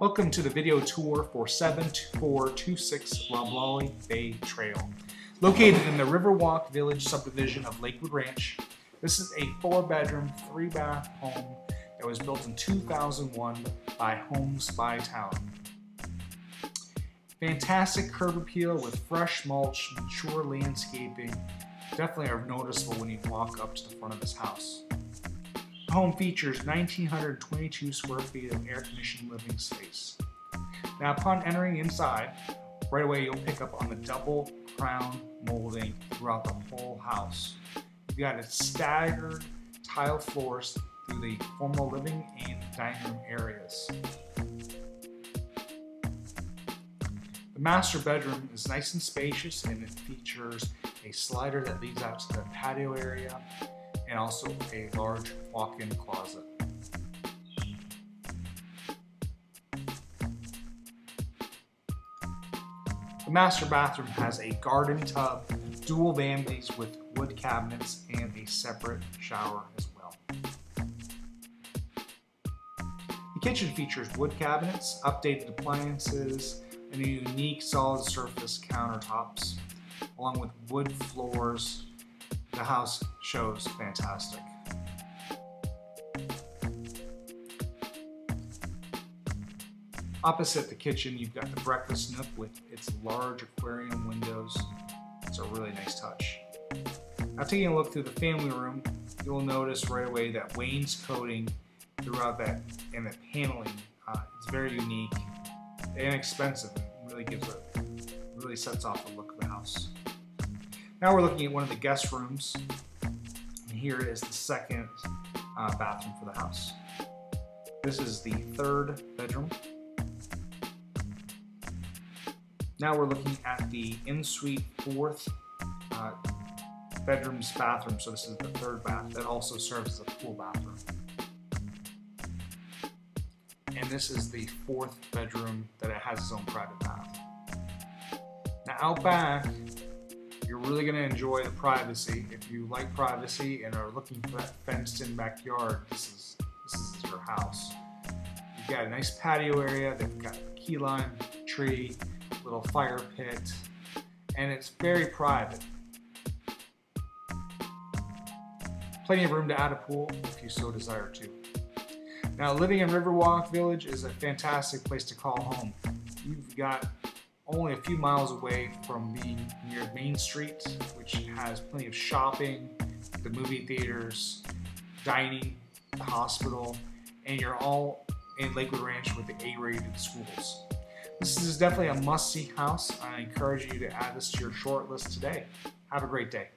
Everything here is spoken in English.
Welcome to the video tour for 7426 Loblolly Bay Trail. Located in the Riverwalk Village subdivision of Lakewood Ranch, this is a four bedroom, three bath home that was built in 2001 by Homes by Towne. Fantastic curb appeal with fresh mulch, mature landscaping. Definitely are noticeable when you walk up to the front of this house. Home features 1,922 square feet of air-conditioned living space. Now, upon entering inside, right away you'll pick up on the double crown molding throughout the whole house. You've got a staggered tile floors through the formal living and dining room areas. The master bedroom is nice and spacious and it features a slider that leads out to the patio area and also a large walk-in closet. The master bathroom has a garden tub, dual vanities with wood cabinets, and a separate shower as well. The kitchen features wood cabinets, updated appliances, and unique solid surface countertops, along with wood floors the house shows fantastic. Opposite the kitchen, you've got the breakfast nook with its large aquarium windows. It's a really nice touch. Now taking a look through the family room, you'll notice right away that wainscoting throughout that and the paneling. Uh, it's very unique and inexpensive. It really gives a really sets off the look of the house. Now we're looking at one of the guest rooms. And here is the second uh, bathroom for the house. This is the third bedroom. Now we're looking at the in-suite fourth uh, bedroom's bathroom. So this is the third bath that also serves as a pool bathroom. And this is the fourth bedroom that it has its own private bath. Now out back, really going to enjoy the privacy. If you like privacy and are looking for that fenced-in backyard, this is this is your house. You've got a nice patio area. They've got a key lime tree, little fire pit, and it's very private. Plenty of room to add a pool if you so desire to. Now, living in Riverwalk Village is a fantastic place to call home. You've got only a few miles away from being near Main Street, which has plenty of shopping, the movie theaters, dining, the hospital, and you're all in Lakewood Ranch with the A-rated schools. This is definitely a must-see house. I encourage you to add this to your short list today. Have a great day.